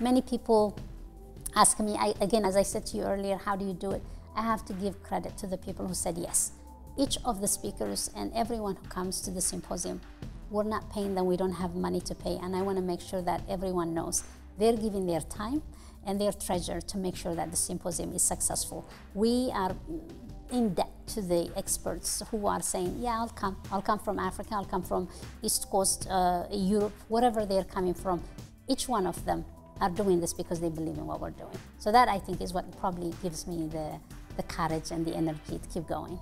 many people ask me, I, again, as I said to you earlier, how do you do it? I have to give credit to the people who said yes. Each of the speakers and everyone who comes to the symposium, we're not paying them, we don't have money to pay. And I want to make sure that everyone knows they're giving their time and their treasure to make sure that the symposium is successful. We are in debt to the experts who are saying, yeah, I'll come. I'll come from Africa, I'll come from East Coast, uh, Europe, wherever they're coming from. Each one of them are doing this because they believe in what we're doing. So that I think is what probably gives me the, the courage and the energy to keep going.